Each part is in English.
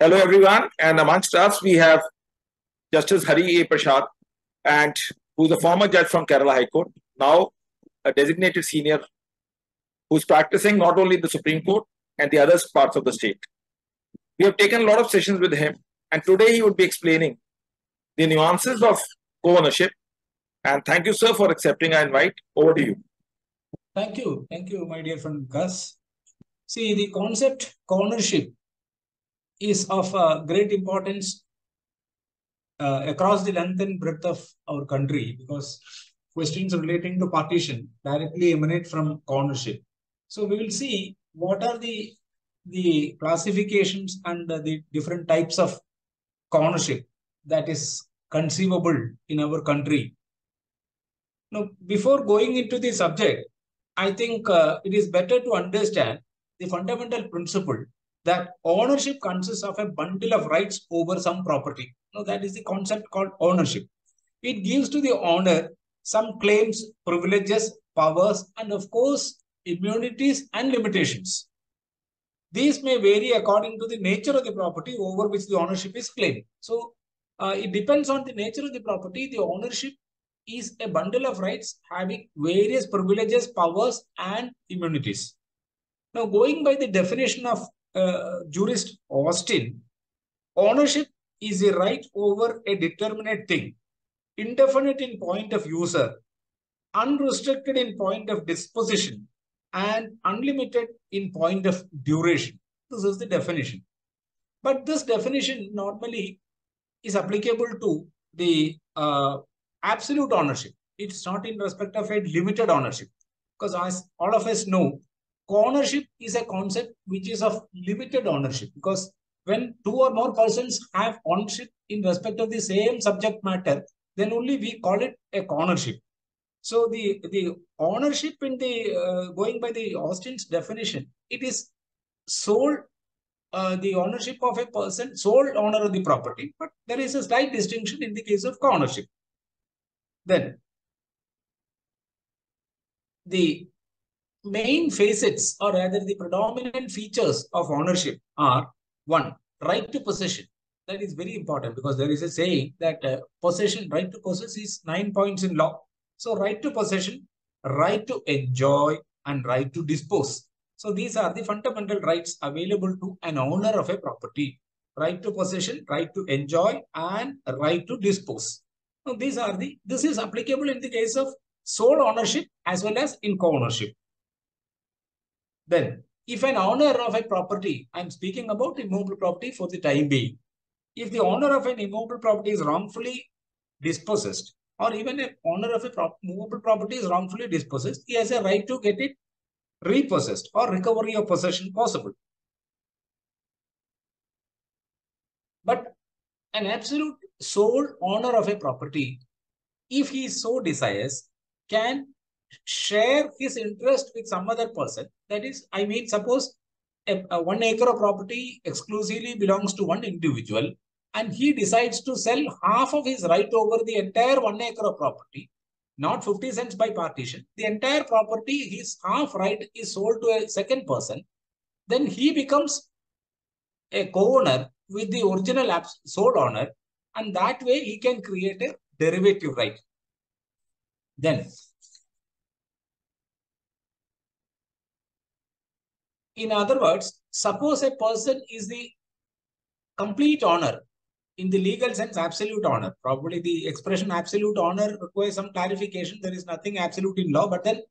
Hello, everyone. And amongst us, we have Justice Hari A. Prasad, and who's a former judge from Kerala High Court, now a designated senior who's practicing not only the Supreme Court and the other parts of the state. We have taken a lot of sessions with him, and today he would be explaining the nuances of co-ownership. And thank you, sir, for accepting our invite. Over to you. Thank you. Thank you, my dear friend Gus. See, the concept ownership is of uh, great importance uh, across the length and breadth of our country because questions relating to partition directly emanate from ownership. So we will see what are the the classifications and the different types of ownership that is conceivable in our country. Now, before going into the subject, I think uh, it is better to understand the fundamental principle that ownership consists of a bundle of rights over some property. Now, that is the concept called ownership. It gives to the owner some claims, privileges, powers, and of course, immunities and limitations. These may vary according to the nature of the property over which the ownership is claimed. So, uh, it depends on the nature of the property. The ownership is a bundle of rights having various privileges, powers, and immunities. Now, going by the definition of uh, jurist Austin, ownership is a right over a determinate thing, indefinite in point of user, unrestricted in point of disposition, and unlimited in point of duration. This is the definition. But this definition normally is applicable to the uh, absolute ownership. It's not in respect of a limited ownership. Because as all of us know, ownership is a concept which is of limited ownership. Because when two or more persons have ownership in respect of the same subject matter, then only we call it a ownership. So the, the ownership in the, uh, going by the Austin's definition, it is sole, uh, the ownership of a person, sole owner of the property, but there is a slight distinction in the case of ownership. Then, the main facets or rather the predominant features of ownership are one, right to possession. That is very important because there is a saying that uh, possession, right to possess is nine points in law. So right to possession, right to enjoy and right to dispose. So these are the fundamental rights available to an owner of a property. Right to possession, right to enjoy and right to dispose. Now these are the, this is applicable in the case of sole ownership as well as in co-ownership. Then, if an owner of a property, I'm speaking about immovable property for the time being. If the owner of an immovable property is wrongfully dispossessed, or even an owner of a prop movable property is wrongfully dispossessed, he has a right to get it repossessed or recovery of possession possible. But an absolute sole owner of a property, if he so desires, can share his interest with some other person. That is, I mean, suppose a, a one acre of property exclusively belongs to one individual and he decides to sell half of his right over the entire one acre of property, not 50 cents by partition. The entire property, his half right is sold to a second person. Then he becomes a co-owner with the original sole owner and that way he can create a derivative right. Then In other words, suppose a person is the complete owner, in the legal sense, absolute honor. Probably the expression absolute honor requires some clarification. There is nothing absolute in law, but then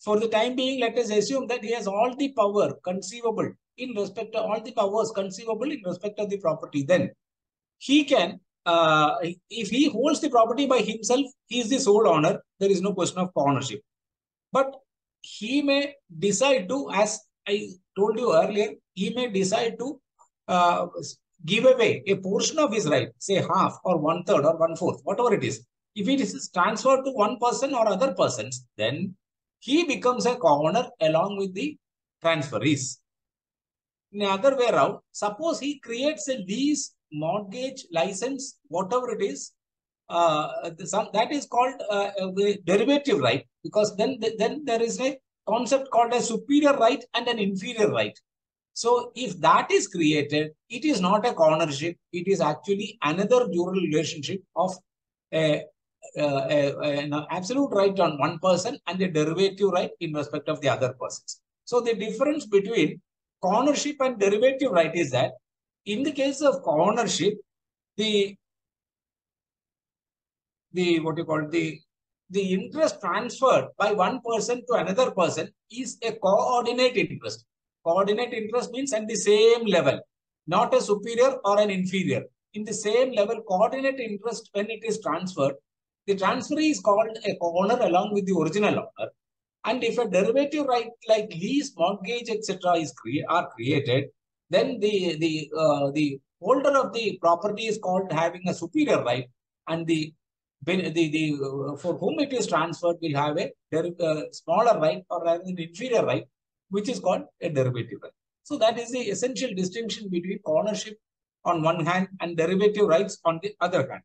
for the time being, let us assume that he has all the power conceivable in respect to all the powers conceivable in respect of the property. Then he can, uh, if he holds the property by himself, he is the sole owner. There is no question of ownership. But he may decide to, as I told you earlier, he may decide to uh, give away a portion of his right, say half or one third or one fourth, whatever it is. If it is transferred to one person or other persons, then he becomes a co-owner along with the transferees. In the other way around, suppose he creates a lease, mortgage, license, whatever it is, uh, some, that is called uh, a derivative right because then, then there is a concept called a superior right and an inferior right. So if that is created, it is not a co-ownership. It is actually another dual relationship of a, a, a, an absolute right on one person and a derivative right in respect of the other persons. So the difference between co-ownership and derivative right is that in the case of co-ownership, the the what you call the the interest transferred by one person to another person is a coordinate interest. Coordinate interest means at the same level, not a superior or an inferior. In the same level, coordinate interest when it is transferred, the transferee is called a owner along with the original owner. And if a derivative right like lease, mortgage, etc., is cre are created, then the the uh, the holder of the property is called having a superior right, and the the, the uh, for whom it is transferred will have a uh, smaller right or rather an inferior right, which is called a derivative right. So that is the essential distinction between ownership on one hand and derivative rights on the other hand.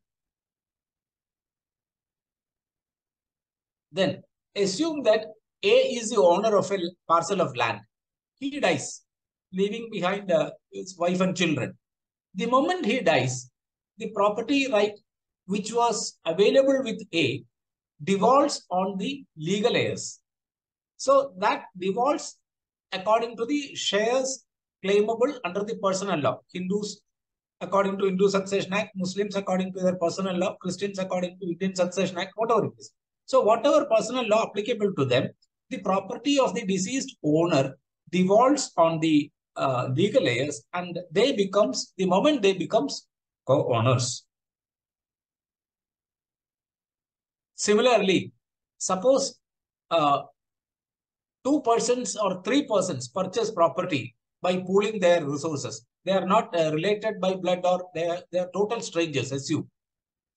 Then assume that A is the owner of a parcel of land. He dies, leaving behind uh, his wife and children. The moment he dies, the property right which was available with A devolves on the legal heirs. So that devolves according to the shares claimable under the personal law. Hindus according to Hindu Succession Act, Muslims according to their personal law, Christians according to Indian Succession Act, whatever it is. So whatever personal law applicable to them, the property of the deceased owner devolves on the uh, legal heirs and they becomes, the moment they becomes co-owners. Similarly, suppose uh, two persons or three persons purchase property by pooling their resources. They are not uh, related by blood or they are, they are total strangers, assume.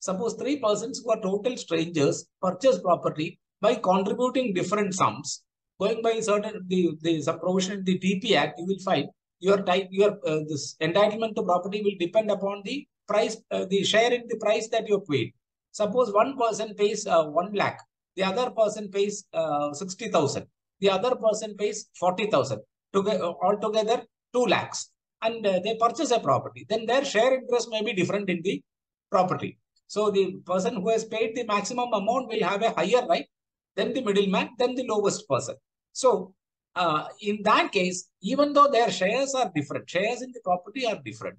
Suppose three persons who are total strangers purchase property by contributing different sums. Going by certain the, the provision in the TP Act, you will find your type your uh, this entitlement to property will depend upon the price, uh, the share in the price that you paid. Suppose one person pays uh, 1 lakh, the other person pays uh, 60,000, the other person pays 40,000, uh, altogether 2 lakhs, and uh, they purchase a property. Then their share interest may be different in the property. So the person who has paid the maximum amount will have a higher right than the middleman, than the lowest person. So uh, in that case, even though their shares are different, shares in the property are different,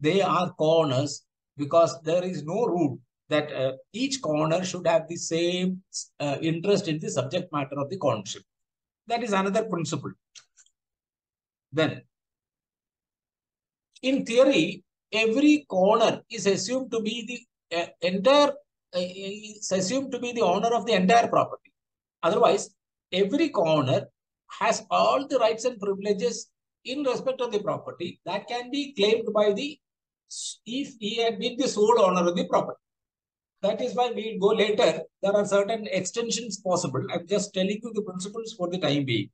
they are co-owners because there is no rule that uh, each co-owner should have the same uh, interest in the subject matter of the ownership. That is another principle. Then, in theory, every co-owner is assumed to be the uh, entire, uh, is assumed to be the owner of the entire property. Otherwise, every co-owner has all the rights and privileges in respect of the property that can be claimed by the, if he had been the sole owner of the property. That is why we'll go later. There are certain extensions possible. I'm just telling you the principles for the time being.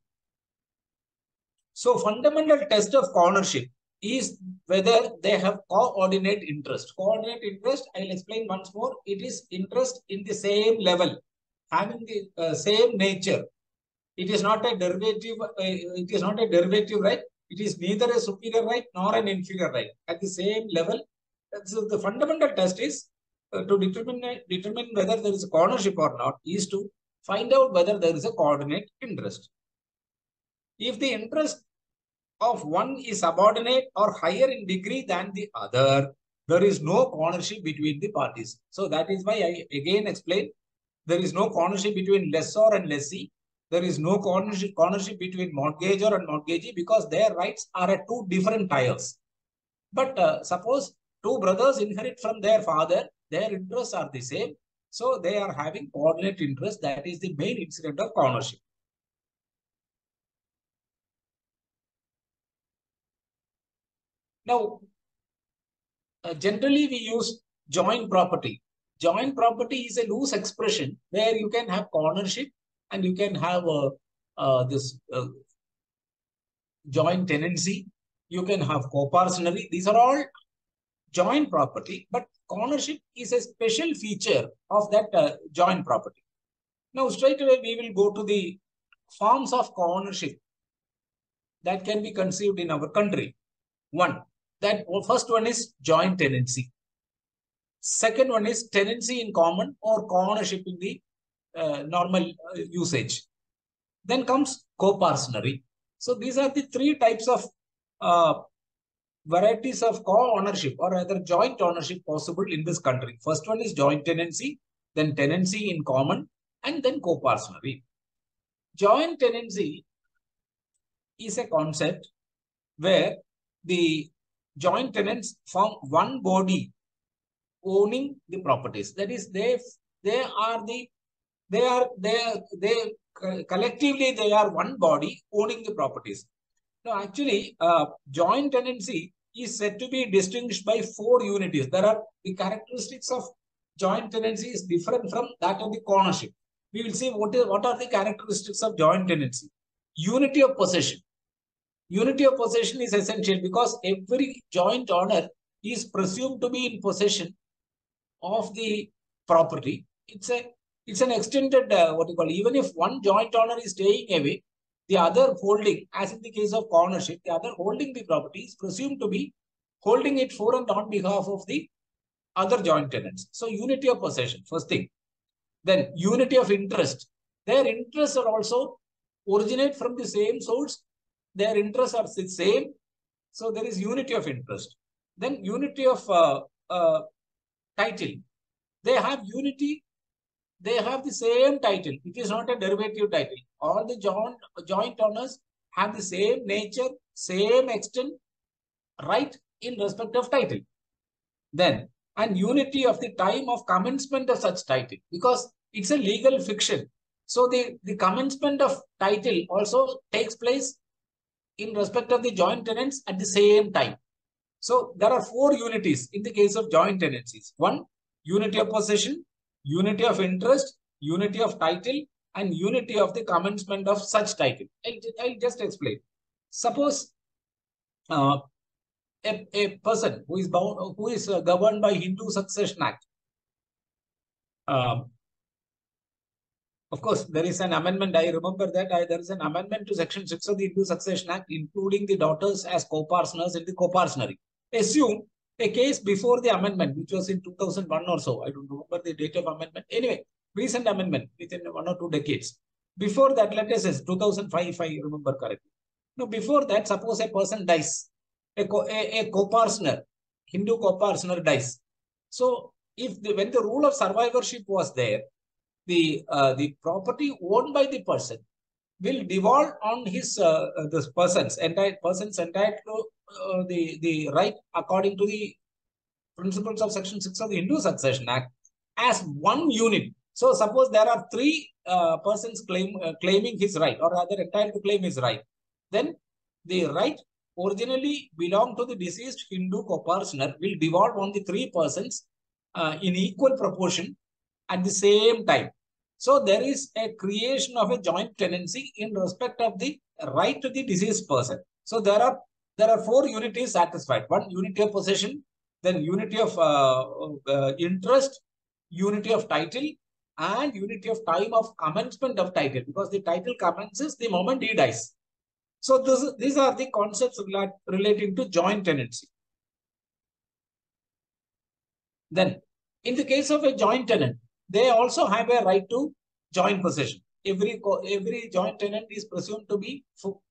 So fundamental test of ownership is whether they have coordinate interest. Coordinate interest, I'll explain once more. It is interest in the same level, having the uh, same nature. It is not a derivative. Uh, it is not a derivative right. It is neither a superior right nor an inferior right. At the same level. So the fundamental test is uh, to determine determine whether there is a ownership or not is to find out whether there is a coordinate interest. If the interest of one is subordinate or higher in degree than the other, there is no ownership between the parties. So that is why I again explain there is no ownership between lessor and lessee. There is no ownership, ownership between mortgagor and mortgagee because their rights are at two different tiers. But uh, suppose two brothers inherit from their father their interests are the same. So they are having coordinate interest. That is the main incident of ownership. Now, uh, generally we use joint property. Joint property is a loose expression where you can have ownership and you can have uh, uh, this uh, joint tenancy. You can have co-parcenary. These are all joint property, but ownership is a special feature of that uh, joint property. Now, straight away, we will go to the forms of co ownership. that can be conceived in our country. One, that first one is joint tenancy. Second one is tenancy in common or co-ownership in the uh, normal uh, usage. Then comes co-parcenary. So these are the three types of uh, varieties of co-ownership or rather joint ownership possible in this country. First one is joint tenancy, then tenancy in common, and then co-parcenary. Joint tenancy is a concept where the joint tenants form one body owning the properties. That is, they they are the they are they they collectively they are one body owning the properties. Now, actually, uh, joint tenancy is said to be distinguished by four unities. There are the characteristics of joint tenancy is different from that of the ownership. We will see what is what are the characteristics of joint tenancy. Unity of possession. Unity of possession is essential because every joint owner is presumed to be in possession of the property. It's a it's an extended uh, what you call even if one joint owner is staying away, the other holding, as in the case of ownership, the other holding the property is presumed to be holding it for and on behalf of the other joint tenants. So unity of possession, first thing. Then unity of interest. Their interests are also originate from the same source. Their interests are the same. So there is unity of interest. Then unity of uh, uh, title. They have unity. They have the same title. It is not a derivative title. All the joint, joint owners have the same nature, same extent, right in respect of title. Then and unity of the time of commencement of such title because it's a legal fiction. So the, the commencement of title also takes place in respect of the joint tenants at the same time. So there are four unities in the case of joint tenancies. One, unity of possession, unity of interest, unity of title, and unity of the commencement of such title. I'll, I'll just explain. Suppose uh, a, a person who is bound, who is uh, governed by Hindu Succession Act. Um, of course, there is an amendment. I remember that I, there is an amendment to Section 6 of the Hindu Succession Act, including the daughters as co-partners in the co-partnership. Assume a case before the amendment, which was in 2001 or so. I don't remember the date of amendment. Anyway, recent amendment within one or two decades. Before that, let us say 2005, if I remember correctly. Now, before that, suppose a person dies a, co a, a co-partner, Hindu co-partner dies. So if the, when the rule of survivorship was there, the uh, the property owned by the person will devolve on his uh, this person's entire person's entitled to uh, the the right according to the principles of section 6 of the Hindu Succession Act as one unit. So suppose there are three uh, persons claim uh, claiming his right or rather entitled to claim his right, then the right originally belonged to the deceased Hindu co-partner will devolve on the three persons uh, in equal proportion at the same time. So there is a creation of a joint tenancy in respect of the right to the deceased person. So there are there are four unities satisfied. One unity of possession, then unity of uh, uh, interest, unity of title, and unity of time of commencement of title because the title commences the moment he dies. So this, these are the concepts relating to joint tenancy. Then, in the case of a joint tenant, they also have a right to joint possession. Every every joint tenant is presumed to be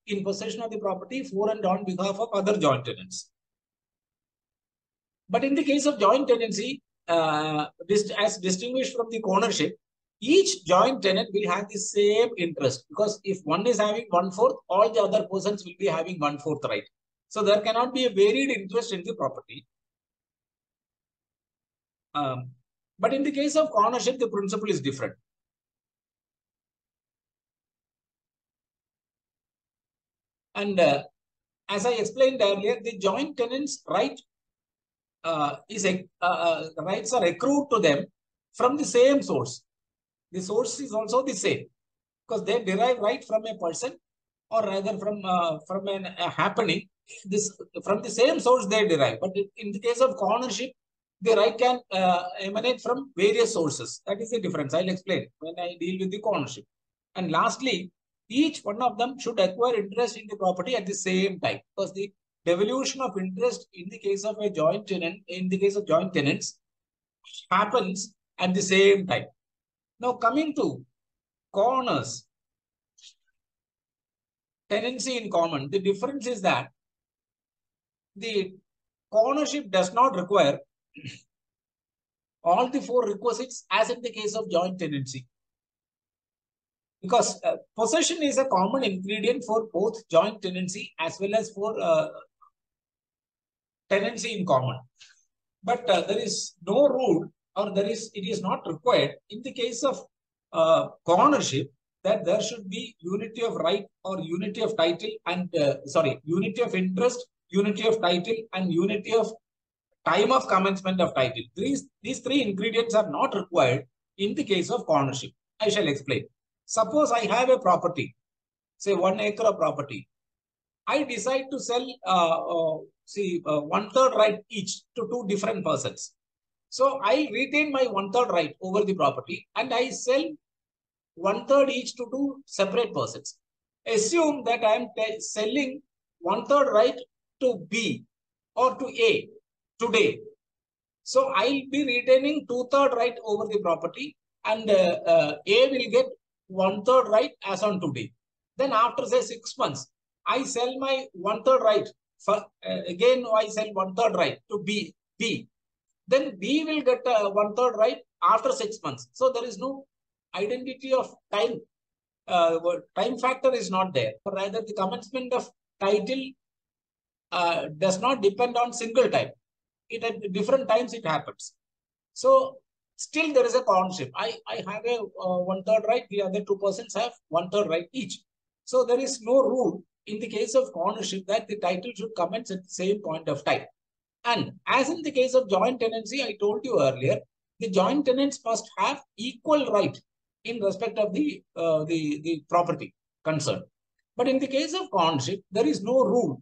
in possession of the property for and on behalf of other joint tenants. But in the case of joint tenancy, uh, as distinguished from the ownership, each joint tenant will have the same interest because if one is having one fourth, all the other persons will be having one fourth right. So there cannot be a varied interest in the property. Um, but in the case of ownership, the principle is different. And uh, as I explained earlier, the joint tenants' right uh, is a, uh, uh, rights are accrued to them from the same source. The source is also the same because they derive right from a person or rather from uh, from an, a happening this from the same source they derive. But in the case of ownership the right can uh, emanate from various sources. That is the difference. I'll explain when i deal with the ownership and lastly each one of them should acquire interest in the property at the same time because the devolution of interest in the case of a joint tenant, in the case of joint tenants, happens at the same time. Now coming to co-owners, tenancy in common, the difference is that the ownership does not require all the four requisites as in the case of joint tenancy. Because uh, possession is a common ingredient for both joint tenancy as well as for uh, tenancy in common. But uh, there is no rule or there is it is not required in the case of uh, ownership that there should be unity of right or unity of title and uh, sorry unity of interest unity of title and unity of time of commencement of title. These these three ingredients are not required in the case of co-ownership i shall explain. Suppose i have a property say one acre of property. I decide to sell uh, uh, see uh, one third right each to two different persons so I retain my one third right over the property and I sell one third each to two separate persons. Assume that I am selling one third right to B or to A today. So I'll be retaining two third right over the property and uh, uh, A will get one third right as on today. Then after say six months, I sell my one third right. For, uh, again, I sell one third right to B. B. Then B will get uh, one third right after six months. So there is no identity of time. Uh, time factor is not there. Rather, the commencement of title uh, does not depend on single time. It at different times it happens. So still there is a ownership. I, I have a uh, one third right. The other two persons have one third right each. So there is no rule in the case of ownership that the title should commence at the same point of time. And as in the case of joint tenancy, I told you earlier, the joint tenants must have equal right in respect of the, uh, the, the property concerned. But in the case of ownership, there is no rule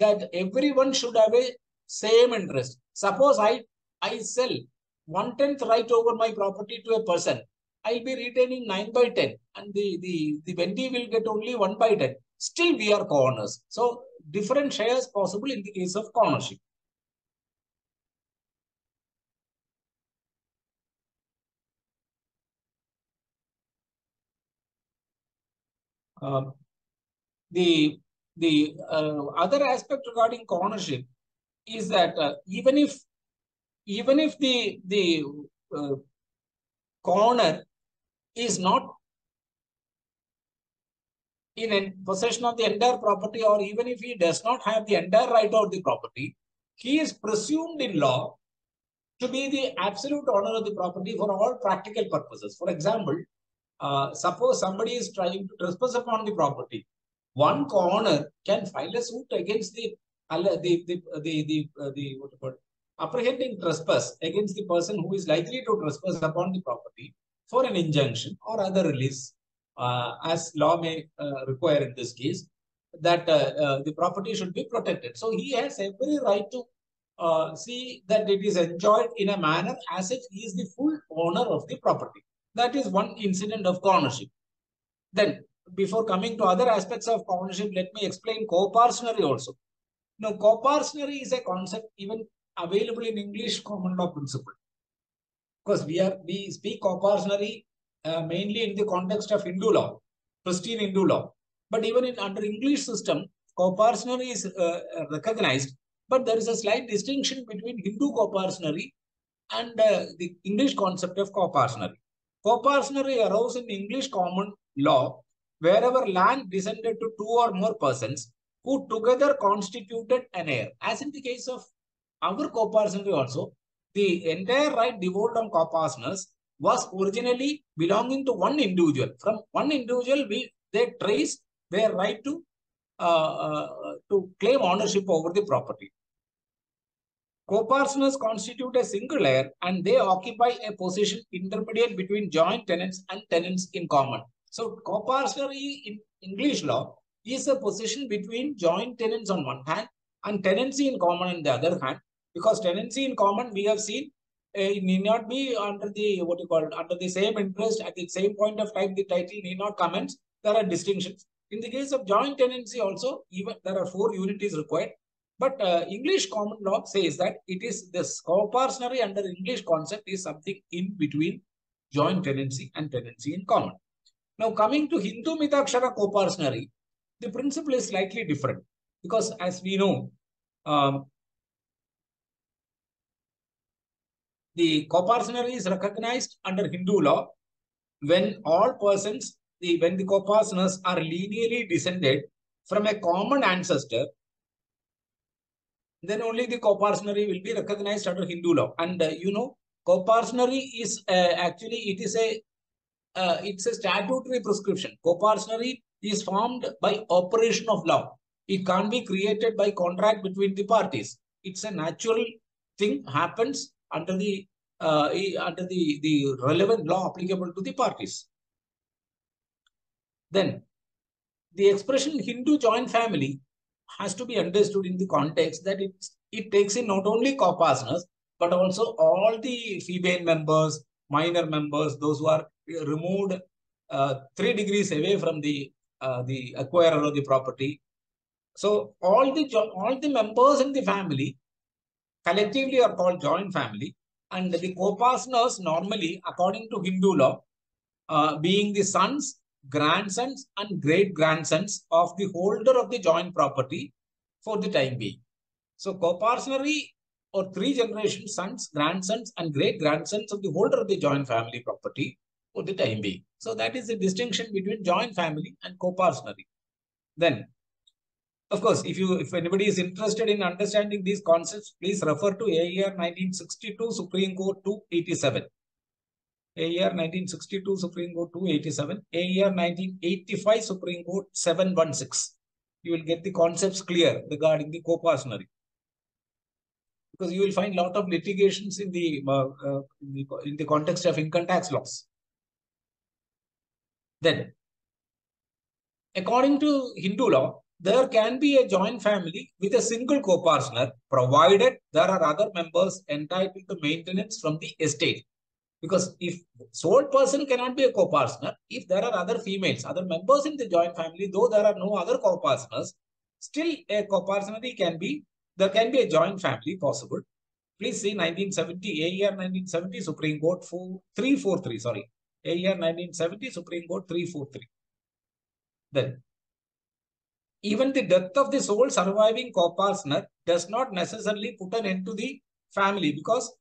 that everyone should have a same interest. Suppose I, I sell one-tenth right over my property to a person, I'll be retaining 9 by 10 and the, the, the vendee will get only 1 by 10. Still we are co-owners. So different shares possible in the case of co-ownership. Uh, the the uh, other aspect regarding co-ownership is that uh, even if even if the the uh, co-owner is not in possession of the entire property or even if he does not have the entire right of the property, he is presumed in law to be the absolute owner of the property for all practical purposes. For example, uh, suppose somebody is trying to trespass upon the property, one co-owner can file a suit against the the the the the, uh, the what about apprehending trespass against the person who is likely to trespass upon the property for an injunction or other release, as law may uh, require in this case, that uh, uh, the property should be protected. So he has every right to uh, see that it is enjoyed in a manner as if he is the full owner of the property. That is one incident of ownership. Then, before coming to other aspects of ownership, let me explain co-parcenary also. Now, co-parcenary is a concept even available in English common law principle. Because we are we speak co-parcenary uh, mainly in the context of Hindu law, Christian Hindu law. But even in under English system, co-parcenary is uh, recognized, but there is a slight distinction between Hindu co-parcenary and uh, the English concept of co-parcenary. Co-parcenary arose in English common law wherever land descended to two or more persons who together constituted an heir. As in the case of our co-parcenary also, the entire right devolved on co-partners was originally belonging to one individual. From one individual, we they trace their right to uh, uh, to claim ownership over the property. Co-partners constitute a single heir and they occupy a position intermediate between joint tenants and tenants in common. So co-partnery in English law is a position between joint tenants on one hand and tenancy in common on the other hand. Because tenancy in common, we have seen, it need not be under the, what you call, it, under the same interest at the same point of time, the title need not commence. There are distinctions. In the case of joint tenancy also, even there are four unities required. But uh, English common law says that it is this coparcenary under English concept is something in between joint tenancy and tenancy in common. Now coming to Hindu Mitakshara coparcenary, the principle is slightly different because as we know, um, the coparcenary is recognized under Hindu law when all persons, the when the coparceners are lineally descended from a common ancestor, then only the coparcenary will be recognized under Hindu law. And uh, you know, coparcenary is uh, actually it is a uh, it's a statutory prescription. Coparcenary is formed by operation of law. It can't be created by contract between the parties. It's a natural thing happens under the uh, under the, the relevant law applicable to the parties. Then the expression Hindu joint family has to be understood in the context that it, it takes in not only coparceners, but also all the female members, minor members, those who are removed uh, three degrees away from the uh, the acquirer of the property. So all the all the members in the family collectively are called joint family, and the coparceners normally, according to Hindu law, uh, being the sons, grandsons, and great grandsons of the holder of the joint property for the time being. So coparcenary or three generations, sons, grandsons, and great grandsons of the holder of the joint family property for the time being. So that is the distinction between joint family and coparcenary. Then, of course, if you if anybody is interested in understanding these concepts, please refer to AIR 1962 Supreme Court 287. AIR 1962 Supreme Court 287, AIR 1985 Supreme Court 716. You will get the concepts clear regarding the coparcenary. Because you will find a lot of litigations in the, uh, uh, in the in the context of income tax laws. Then, according to Hindu law, there can be a joint family with a single copartner provided there are other members entitled to maintenance from the estate. Because if sole person cannot be a copartner, if there are other females, other members in the joint family, though there are no other copartners, still a copartnery can be, there can be a joint family possible. Please see 1970, AIR 1970 Supreme Court 4, 343, sorry. AIR 1970 Supreme Court 343. Then, even the death of the sole surviving copartner does not necessarily put an end to the family because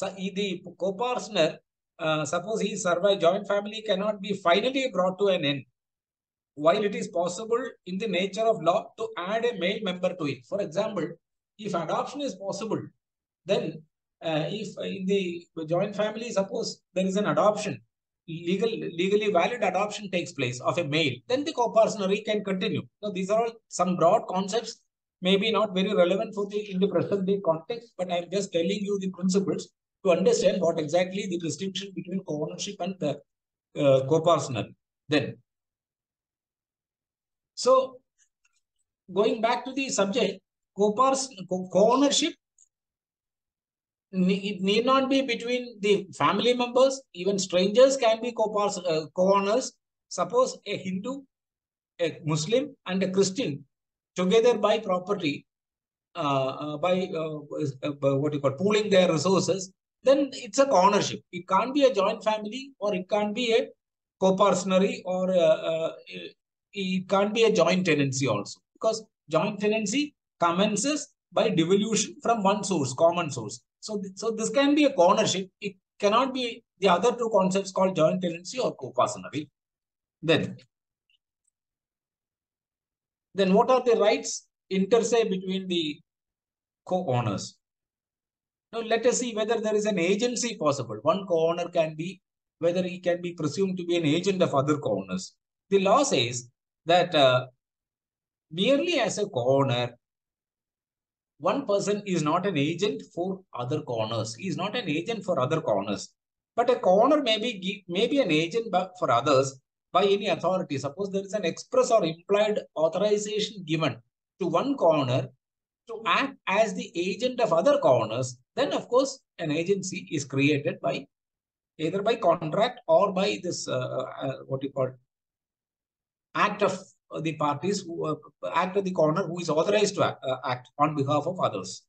the copartner, uh, suppose he survived, joint family cannot be finally brought to an end. While it is possible in the nature of law to add a male member to it. For example, if adoption is possible, then uh, if in the joint family, suppose there is an adoption, legal legally valid adoption takes place of a male, then the coparcenary can continue. Now, these are all some broad concepts, maybe not very relevant for the in the present day context, but I'm just telling you the principles to understand what exactly the distinction between co-ownership and the uh, coparcenary. Then, so going back to the subject, co-ownership it need not be between the family members. Even strangers can be uh, co-owners. Suppose a Hindu, a Muslim, and a Christian together buy property uh, uh, by uh, what you call pooling their resources. Then it's a ownership. It can't be a joint family, or it can't be a coparcenary, or it can't be a joint tenancy also because joint tenancy commences by devolution from one source, common source. So, so this can be a co ownership. It cannot be the other two concepts called joint tenancy or coparcenary. Then, then what are the rights inter se between the co-owners? Now let us see whether there is an agency possible. One co-owner can be, whether he can be presumed to be an agent of other co-owners. The law says that uh, merely as a co-owner, one person is not an agent for other co-owners. He is not an agent for other co-owners. But a co-owner may be, may be an agent for others by any authority. Suppose there is an express or implied authorization given to one co-owner to act as the agent of other co-owners, then of course an agency is created by either by contract or by this uh, uh, what you call act of the parties who uh, act at the co-owner who is authorized to act, uh, act on behalf of others.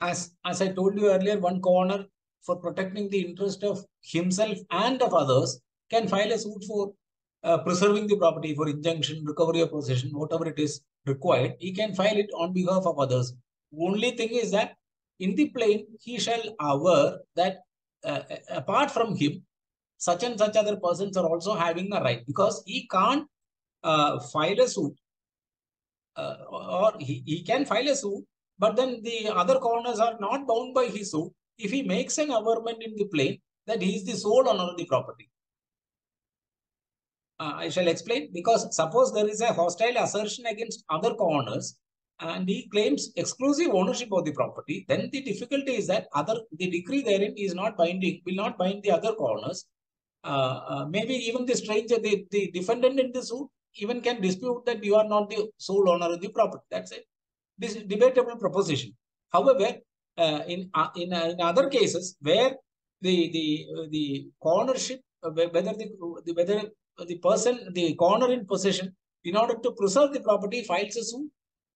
As, as I told you earlier, one co-owner for protecting the interest of himself and of others can file a suit for uh, preserving the property for injunction, recovery of possession, whatever it is required. He can file it on behalf of others. Only thing is that in the plaint, he shall aver that uh, apart from him, such and such other persons are also having a right because he can't uh, file a suit. Uh, or he, he can file a suit, but then the other co-owners are not bound by his suit. If he makes an averment in the plaint that he is the sole owner of the property. Uh, I shall explain. Because suppose there is a hostile assertion against other co-owners and he claims exclusive ownership of the property, then the difficulty is that other the decree therein is not binding, will not bind the other co-owners. Uh, uh, maybe even the stranger, the, the defendant in the suit, even can dispute that you are not the sole owner of the property. That's it. This is debatable proposition. However, uh, in uh, in, uh, in other cases where the the uh, the co-ownership, whether the whether the person, the co-owner in possession, in order to preserve the property, files a suit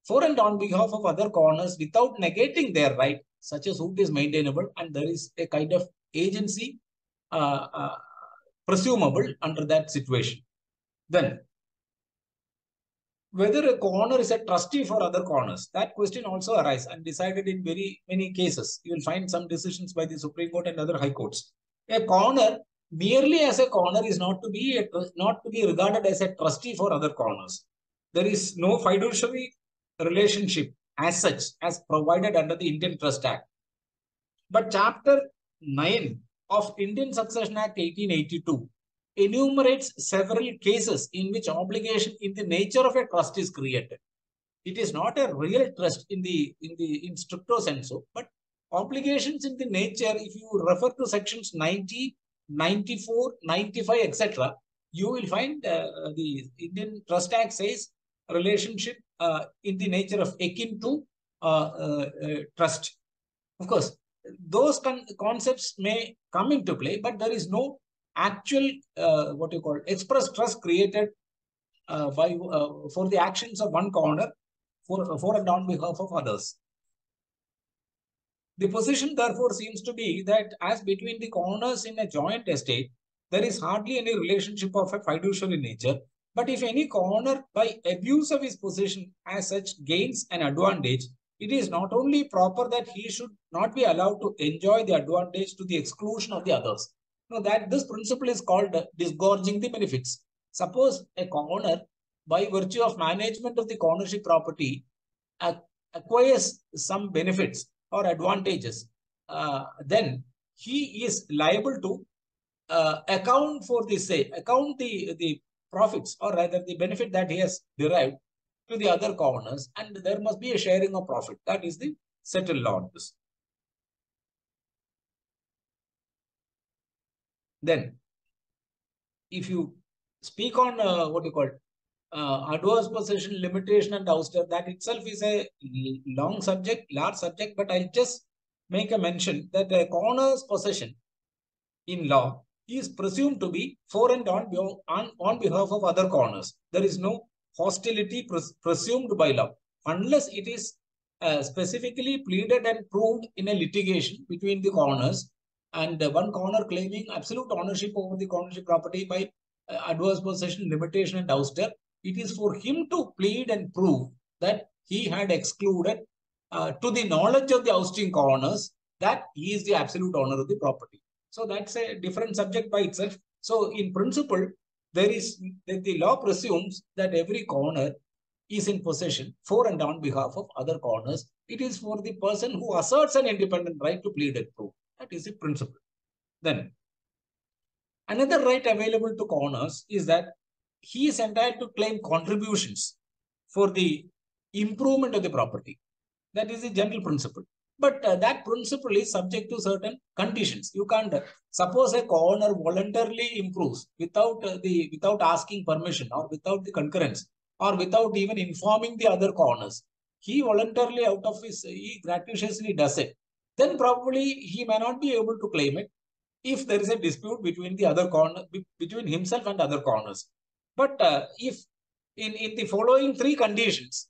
for and on behalf of other co-owners without negating their right, such as suit is maintainable and there is a kind of agency uh, uh, presumable under that situation. Then, whether a co-owner is a trustee for other co-owners, that question also arises and decided in very many cases. You will find some decisions by the Supreme Court and other high courts. A co-owner merely as a co-owner is not to be a, not to be regarded as a trustee for other co-owners. There is no fiduciary relationship as such as provided under the Indian Trust Act. But Chapter 9 of Indian Succession Act 1882 enumerates several cases in which obligation in the nature of a trust is created. It is not a real trust in the in the in stricto sensu, but obligations in the nature, if you refer to sections 90, 94, 95, etc., you will find uh, the Indian Trust Act says relationship Uh, in the nature of akin to uh, uh, uh, trust. Of course, those con concepts may come into play, but there is no actual uh, what you call express trust created by for the actions of one co-owner for, for and on behalf of others. The position therefore seems to be that as between the co-owners in a joint estate, there is hardly any relationship of a fiduciary nature but if any co-owner by abuse of his position as such gains an advantage, it is not only proper that he should not be allowed to enjoy the advantage to the exclusion of the others. Now that this principle is called disgorging the benefits. Suppose a co-owner, by virtue of management of the co-ownership property, acquires some benefits or advantages, uh, then he is liable to uh, account for the say, account the, the profits or rather the benefit that he has derived to the other co-owners and there must be a sharing of profit. That is the settled law this. Then, if you speak on uh, what you call uh, adverse possession limitation and ouster, that itself is a long subject, large subject, but I'll just make a mention that a co-owner's possession in law is presumed to be for and on, on, on behalf of other co-owners. There is no hostility pres presumed by law unless it is uh, specifically pleaded and proved in a litigation between the co-owners and uh, one co-owner claiming absolute ownership over the co-ownership property by uh, adverse possession limitation and ouster. It is for him to plead and prove that he had excluded uh, to the knowledge of the ousting co-owners that he is the absolute owner of the property. So that's a different subject by itself. So in principle, there is the law presumes that every co-owner is in possession for and on behalf of other co-owners. It is for the person who asserts an independent right to plead and prove. That is the principle. Then another right available to co-owners is that he is entitled to claim contributions for the improvement of the property. That is the general principle. But uh, that principle is subject to certain conditions. You can't uh, suppose a co-owner voluntarily improves without uh, the without asking permission or without the concurrence or without even informing the other co-owners. He voluntarily out of his he gratuitously does it. Then probably he may not be able to claim it. if there is a dispute between the other co-owner, between himself and other co-owners. But uh, if in, in the following three conditions,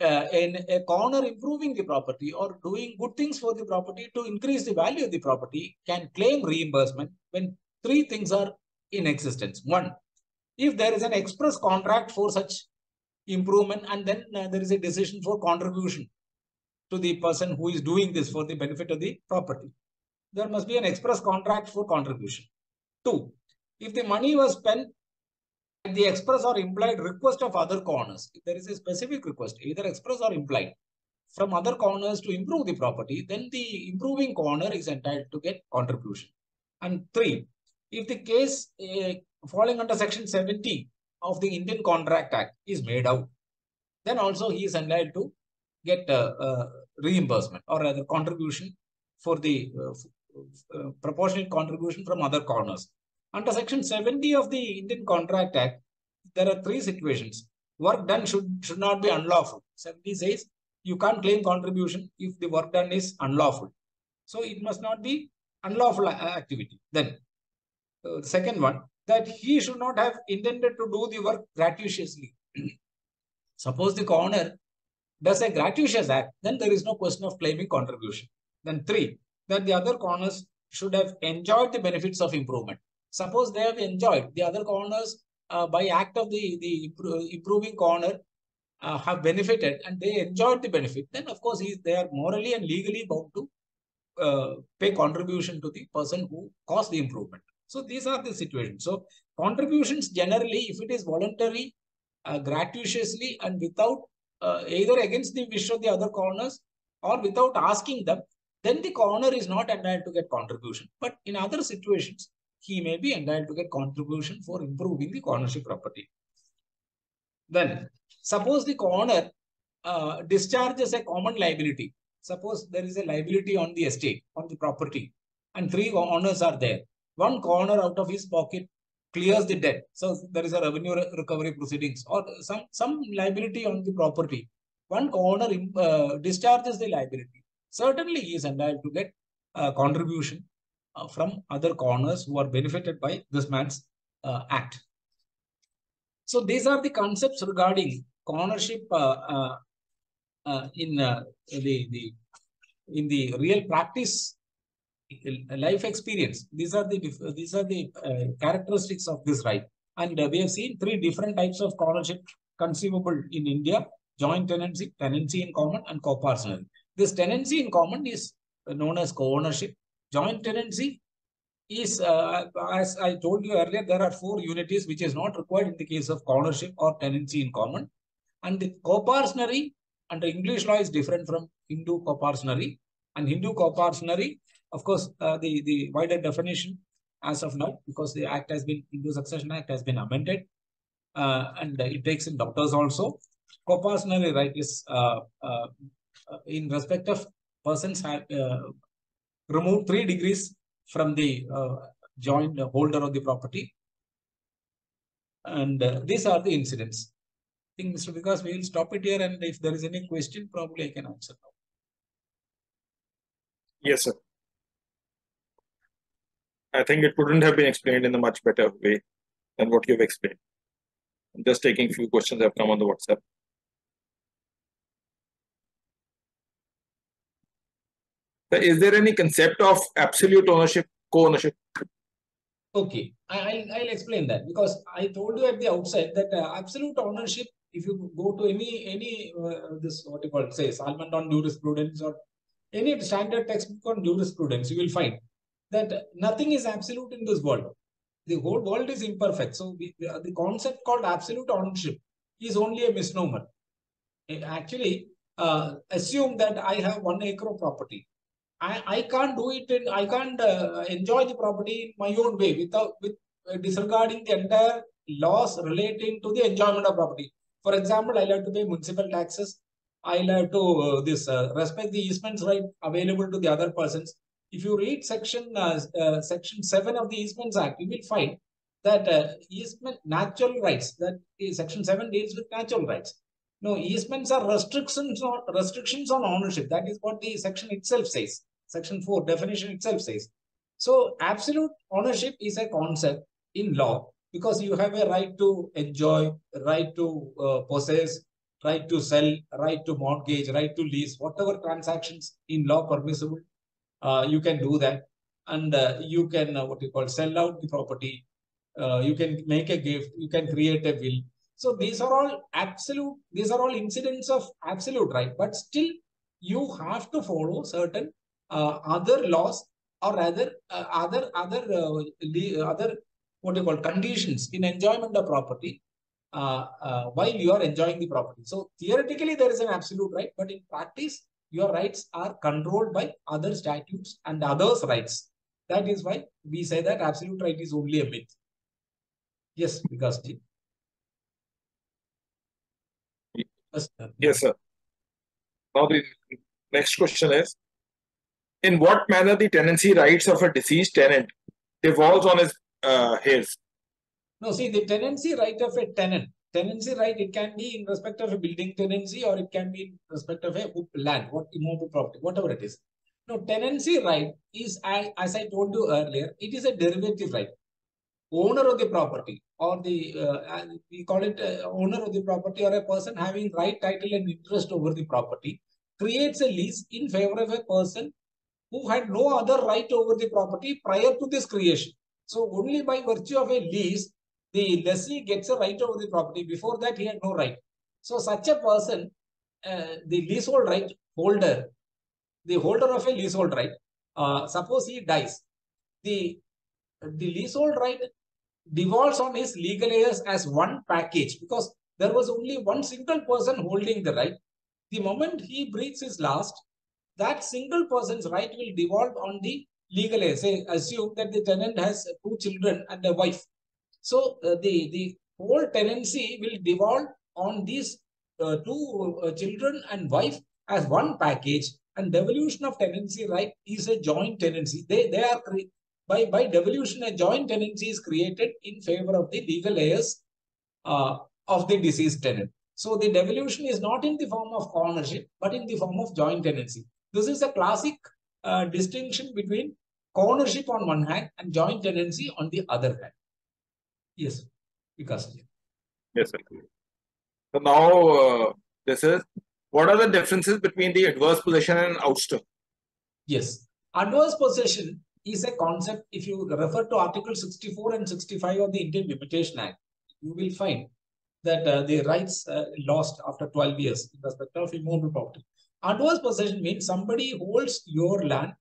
uh, in a co-owner improving the property or doing good things for the property to increase the value of the property can claim reimbursement when three things are in existence. One, if there is an express contract for such improvement and then uh, there is a decision for contribution to the person who is doing this for the benefit of the property. There must be an express contract for contribution. Two, if the money was spent at the express or implied request of other co-owners, if there is a specific request, either express or implied, from other co-owners to improve the property, then the improving co-owner is entitled to get contribution. And three, if the case uh, falling under section 70 of the Indian Contract Act is made out, then also he is entitled to get uh, uh, reimbursement or rather contribution for the uh, uh, proportionate contribution from other co-owners. Under section 70 of the Indian Contract Act, there are three situations. Work done should, should not be unlawful. 70 says you can't claim contribution if the work done is unlawful. So it must not be unlawful activity. Then uh, the second one, that he should not have intended to do the work gratuitously. Suppose the co-owner does a gratuitous act, then there is no question of claiming contribution. Then three, that the other co-owners should have enjoyed the benefits of improvement. Suppose they have enjoyed, the other co-owners uh, by act of the, the improving co-owner uh, have benefited and they enjoyed the benefit, then of course he, they are morally and legally bound to uh, pay contribution to the person who caused the improvement. So these are the situations. So contributions generally, if it is voluntary, uh, gratuitously and without uh, either against the wish of the other co-owners or without asking them, then the co-owner is not entitled to get contribution. But in other situations, he may be entitled to get contribution for improving the co-ownership property. Then, suppose the co-owner uh, discharges a common liability. Suppose there is a liability on the estate, on the property, and three owners are there one co-owner out of his pocket clears the debt. So there is a revenue re recovery proceedings or some, some liability on the property. One co-owner uh, discharges the liability. Certainly he is entitled to get a contribution uh, from other co-owners who are benefited by this man's uh, act. So these are the concepts regarding co-ownership uh, uh, uh, in the, the in the real practice life experience. These are the these are the uh, characteristics of this right. And uh, we have seen three different types of ownership conceivable in India: joint tenancy, tenancy in common, and co-partnership. This tenancy in common is known as co-ownership. Joint tenancy is, uh, as I told you earlier, there are four unities which is not required in the case of ownership or tenancy in common. And the co-partnership under English law is different from Hindu co-partnership. And Hindu co-partnership of course, uh, the, the wider definition as of now, because the act has been, Hindu Succession Act has been amended, uh, and it takes in doctors also. Co-partnership right is uh, uh, in respect of persons have uh, removed three degrees from the uh, joint holder of the property. And these are the incidents. I think, Mr. Vikas we will stop it here, and if there is any question, probably I can answer now. Yes, sir. I think it couldn't have been explained in a much better way than what you've explained. I'm just taking a few questions that have come on the WhatsApp. Is there any concept of absolute ownership, co-ownership? Okay, I, will I'll explain that because I told you at the outset that uh, absolute ownership, if you go to any any uh, this what you call it, say Salmond on jurisprudence or any standard textbook on jurisprudence, you will find that nothing is absolute in this world. The whole world is imperfect. So we, the concept called absolute ownership is only a misnomer. It actually, uh, assume that I have one acre of property. I, I can't do it in, I can't uh, enjoy the property in my own way without with uh, disregarding the entire laws relating to the enjoyment of property. For example, I'll have to pay municipal taxes. I'll have to uh, this uh, respect the easements right available to the other persons if you read section uh, section 7 of the Easements Act, you will find that easement natural rights, that is, section 7 deals with natural rights. No, easements are restrictions on restrictions on ownership. That is what the section itself says. Section 4 definition itself says. So absolute ownership is a concept in law because you have a right to enjoy, right to uh, possess, right to sell, right to mortgage, right to lease, whatever transactions in law permissible, uh, you can do that. And uh, you can, uh, what you call, sell out the property. Uh, you can make a gift. You can create a will. So these are all absolute, these are all incidents of absolute right. But still, you have to follow certain uh, other laws or rather uh, other other other what you call conditions in enjoyment of property uh, uh, while you are enjoying the property. So theoretically, there is an absolute right, but in practice, your rights are controlled by other statutes and others' rights. That is why we say that absolute right is only a myth. Yes, because yes, yes, sir. Now the next question is, in what manner the tenancy rights of a deceased tenant devolves on his uh, his no, see, the tenancy right of a tenant, tenancy right, it can be in respect of a building tenancy or it can be in respect of a land, what immobile property, whatever it is. No, tenancy right is, as I told you earlier, it is a derivative right. Owner of the property or the, uh, we call it uh, owner of the property or a person having right title and interest over the property creates a lease in favor of a person who had no other right over the property prior to this creation. So only by virtue of a lease, the lessee gets a right over the property. Before that, he had no right. So such a person, uh, the leasehold right holder, the holder of a leasehold right, uh, suppose he dies, the, the leasehold right devolves on his legal heirs as one package because there was only one single person holding the right. The moment he breathes his last, that single person's right will devolve on the legal heirs. Say, assume that the tenant has two children and a wife. So uh, the, the whole tenancy will devolve on these uh, two uh, children and wife as one package and devolution of tenancy right is a joint tenancy. They, they are by, by devolution, a joint tenancy is created in favor of the legal heirs uh, of the deceased tenant. So the devolution is not in the form of ownership, but in the form of joint tenancy. This is a classic uh, distinction between co-ownership on one hand and joint tenancy on the other hand. Yes, Vikas yes, sir. So now uh, this is what are the differences between the adverse possession and ouster? Yes, adverse possession is a concept. If you refer to Article 64 and 65 of the Indian Limitation Act, you will find that uh, the rights uh, lost after 12 years in respect of immovable property. Adverse possession means somebody holds your land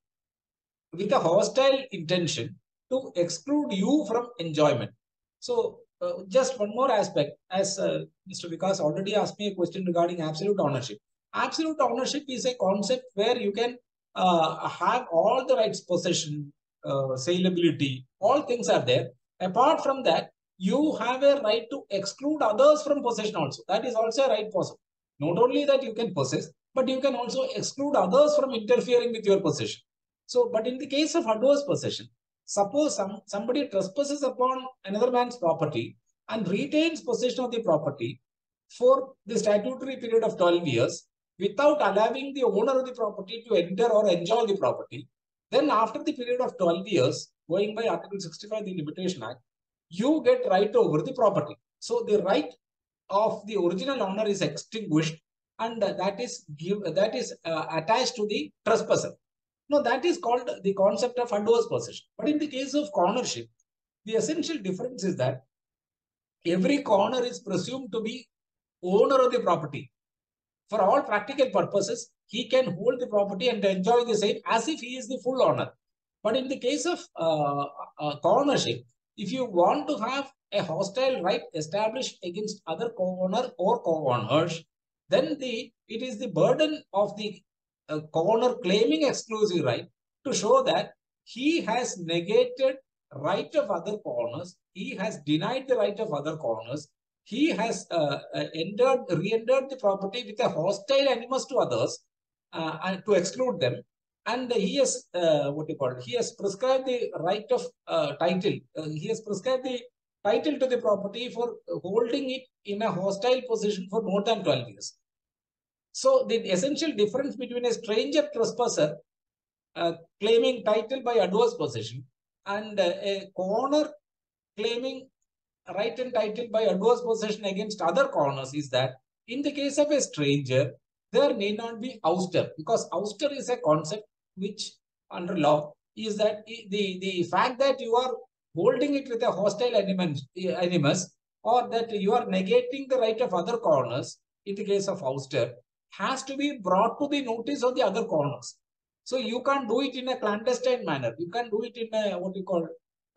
with a hostile intention to exclude you from enjoyment. So uh, just one more aspect, as uh, Mr. Vikas already asked me a question regarding absolute ownership. Absolute ownership is a concept where you can uh, have all the rights, possession, uh, saleability, all things are there. Apart from that, you have a right to exclude others from possession also. That is also a right possible. Not only that you can possess, but you can also exclude others from interfering with your possession. So, but in the case of adverse possession, Suppose some, somebody trespasses upon another man's property and retains possession of the property for the statutory period of 12 years without allowing the owner of the property to enter or enjoy the property, then after the period of 12 years, going by Article 65 of the Limitation Act, you get right over the property. So the right of the original owner is extinguished and that is give that is uh, attached to the trespasser. Now that is called the concept of adverse possession. But in the case of co-ownership, the essential difference is that every co-owner is presumed to be owner of the property. For all practical purposes, he can hold the property and enjoy the same as if he is the full owner. But in the case of uh, uh, co-ownership, if you want to have a hostile right established against other co-owner or co-owners, then the it is the burden of the a co-owner claiming exclusive right to show that he has negated right of other co-owners. He has denied the right of other co-owners. He has uh, uh, entered, re-entered the property with a hostile animus to others uh, and to exclude them. And he has, uh, what do you call it? He has prescribed the right of uh, title. Uh, he has prescribed the title to the property for holding it in a hostile position for more than 12 years. So the essential difference between a stranger trespasser claiming title by adverse possession and a co-owner claiming right and title by adverse possession against other co-owners is that in the case of a stranger, there may not be ouster because ouster is a concept which under law is that the, the fact that you are holding it with a hostile animus or that you are negating the right of other co-owners in the case of ouster has to be brought to the notice of the other co-owners. So you can't do it in a clandestine manner. You can do it in a what you call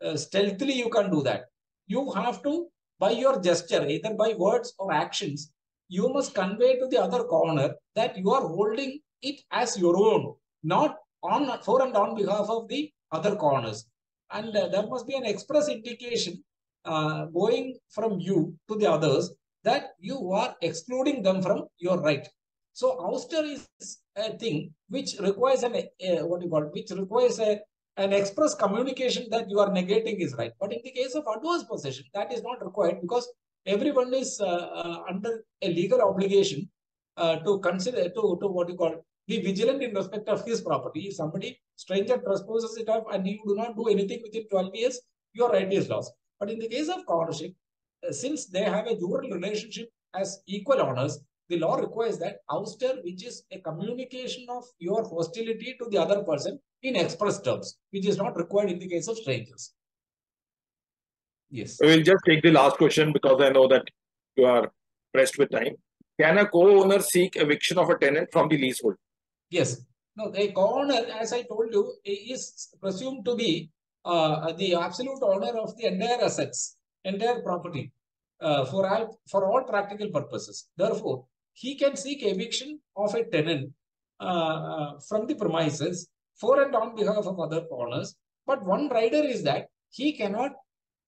uh, stealthily. You can do that. You have to by your gesture, either by words or actions, you must convey to the other co-owner that you are holding it as your own, not on for and on behalf of the other co-owners. And uh, there must be an express indication uh, going from you to the others that you are excluding them from your right. So ouster is a thing which requires an uh, what you call which requires a an express communication that you are negating is right. But in the case of adverse possession, that is not required because everyone is uh, uh, under a legal obligation uh, to consider to to what you call be vigilant in respect of his property. If somebody stranger trespasses it up and you do not do anything within 12 years, your right is lost. But in the case of co-ownership, uh, since they have a dual relationship as equal owners, the law requires that ouster, which is a communication of your hostility to the other person in express terms, which is not required in the case of strangers. Yes. We'll just take the last question because I know that you are pressed with time. Can a co-owner seek eviction of a tenant from the leasehold? Yes. No, a co-owner, as I told you, is presumed to be uh, the absolute owner of the entire assets, entire property, uh, for all for all practical purposes. Therefore, he can seek eviction of a tenant uh, uh, from the premises for and on behalf of other owners. But one rider is that he cannot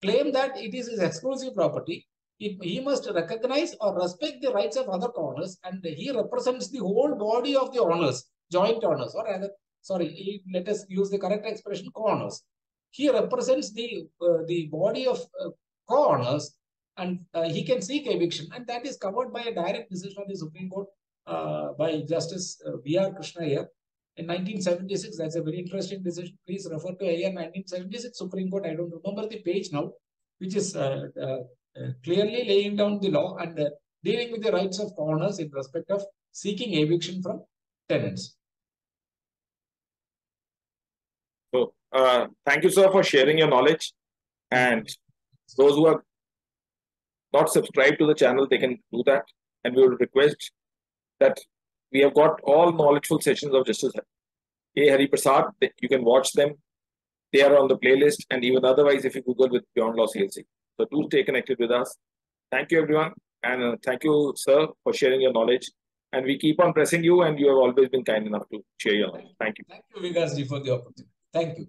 claim that it is his exclusive property. It, he must recognize or respect the rights of other owners and he represents the whole body of the owners, joint owners, or rather, sorry, let us use the correct expression, co-owners. He represents the, uh, the body of uh, co-owners and uh, he can seek eviction and that is covered by a direct decision of the Supreme Court uh, by Justice uh, V.R. Krishna Iyer in 1976. That's a very interesting decision. Please refer to AIR 1976 Supreme Court. I don't remember the page now, which is uh, uh, uh, clearly laying down the law and dealing with the rights of owners in respect of seeking eviction from tenants. So, thank you, sir, for sharing your knowledge. And those who are not subscribed to the channel, they can do that. And we will request that we have got all knowledgeful sessions of Justice A. Hariprasad. You can watch them. They are on the playlist and even otherwise if you Google with Beyond Law CLC. So do stay connected with us. Thank you everyone. And uh, thank you, sir, for sharing your knowledge. And we keep on pressing you and you have always been kind enough to share your knowledge. Thank you. Thank you, Vikas for the opportunity. Thank you.